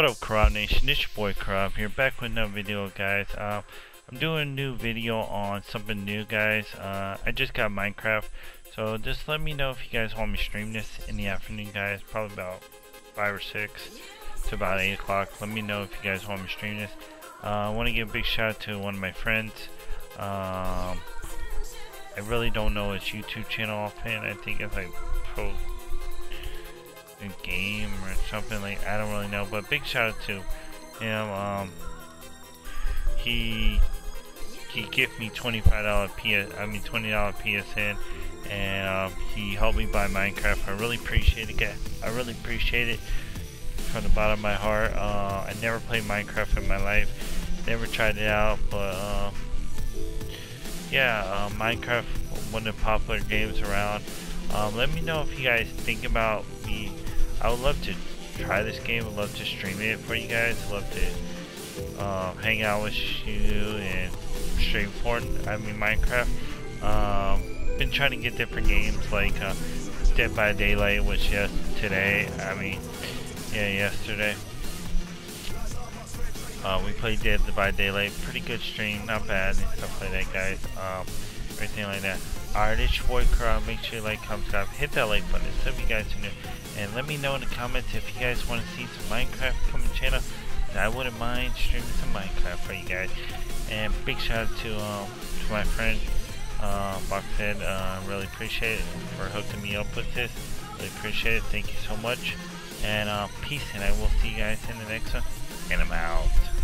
What up Corrupt Nation, it's your boy Corrupt here, back with another video guys. Uh, I'm doing a new video on something new guys. Uh, I just got Minecraft, so just let me know if you guys want me to stream this in the afternoon guys, probably about 5 or 6 to about 8 o'clock. Let me know if you guys want me to stream this. Uh, I want to give a big shout out to one of my friends. Um, I really don't know his YouTube channel offhand, I think it's like Pro a game or something like I don't really know but big shout out to him um he he gave me $25 PS I mean $20 PSN and um, he helped me buy Minecraft. I really appreciate it I really appreciate it from the bottom of my heart. Uh, I never played Minecraft in my life. Never tried it out but uh, yeah uh, Minecraft one of the popular games around. Um, let me know if you guys think about I would love to try this game. I'd love to stream it for you guys. I'd love to uh, hang out with you and stream for I mean Minecraft. Um, been trying to get different games like uh, Dead by Daylight, which yes today. I mean, yeah, yesterday. Uh, we played Dead by Daylight. Pretty good stream, not bad and stuff like that, guys. Um, everything like that. It's your boy Carl. Make sure you like, comment, subscribe, hit that like button. Of you guys are new. And let me know in the comments if you guys want to see some Minecraft coming channel. I wouldn't mind streaming some Minecraft for you guys. And big shout out to, um, to my friend uh, Boxhead. Uh, really appreciate it for hooking me up with this. Really appreciate it. Thank you so much. And uh, peace. And I will see you guys in the next one. And I'm out.